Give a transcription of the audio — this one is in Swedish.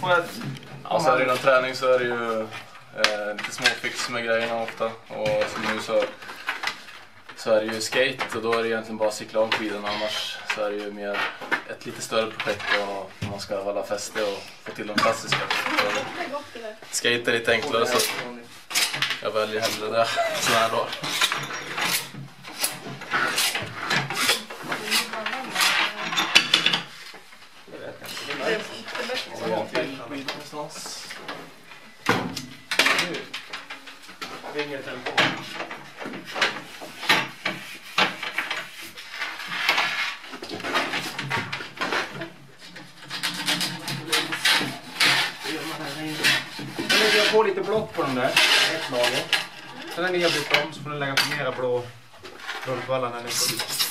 Får jag... Ja, är det träning så är det ju eh, lite småfix med grejerna ofta. Och som nu så, så är det ju skate och då är det egentligen bara att cykla om skidorna. Annars så är det ju mer ett lite större projekt och man ska hålla fäste och få till de klassiska. Skate är lite enklare så jag väljer hellre det sådana här dagar. Någonstans. Ringer telefon. Nu lägger jag på lite blått på den där, ett lager. Sen när ni har bytt om så får ni lägga på mera blå rullvallar när ni får ut.